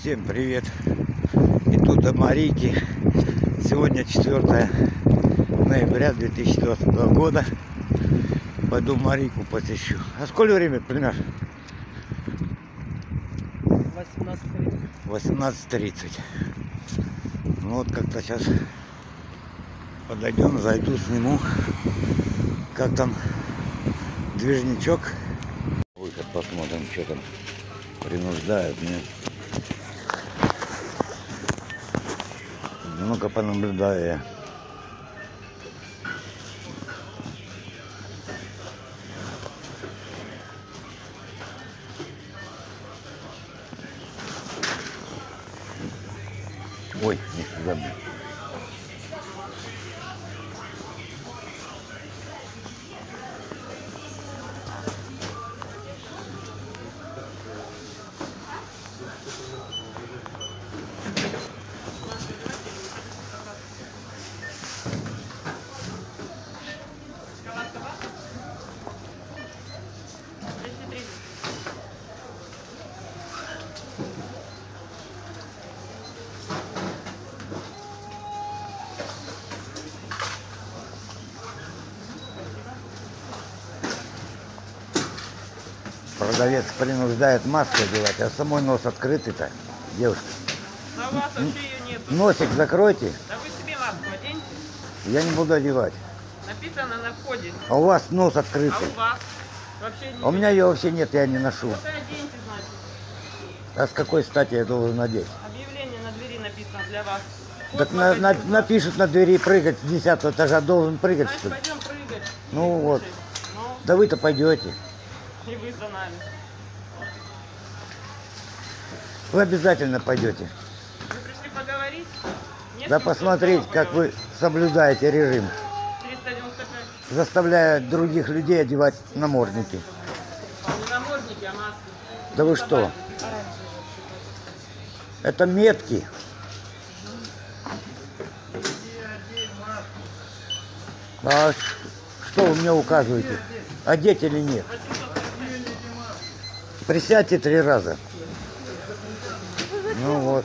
Всем привет! Иду до Марийки. Сегодня 4 ноября 2022 года. Пойду Марийку посещу. А сколько время, пример? 18.30. 18.30. Ну вот как-то сейчас подойдем, зайду, сниму. Как там движничок. Выход посмотрим, что там принуждают мне. Ну-ка понаблюдаю я. Ой, не сюда. блин. Продавец принуждает маску одевать, а самой нос открытый-то. Девушка, А у вас вообще ее нету. носик закройте, Да вы себе маску оденьте. я не буду одевать. Написано на входе. А у вас нос А открытый. у вас? Вообще не А у меня ее вообще нет, я не ношу. Вот оденьте, значит. А с какой стати я должен надеть? Объявление на двери написано для вас. Так Вот на- на- покажите. напишут на двери прыгать с 10 этажа, должен прыгать Значит, что ли? пойдем прыгать. Ну вот. Ну, Да вы-то пойдете. И вы за нами. Вы обязательно пойдете. Вы пришли поговорить? Нет, Да посмотреть, как вы соблюдаете режим, 395. заставляя других людей одевать намордники. Не намордники, а маски. Да вы что? Это метки. А что вы мне указываете? Одеть или нет? Присядьте три раза. Ну вот.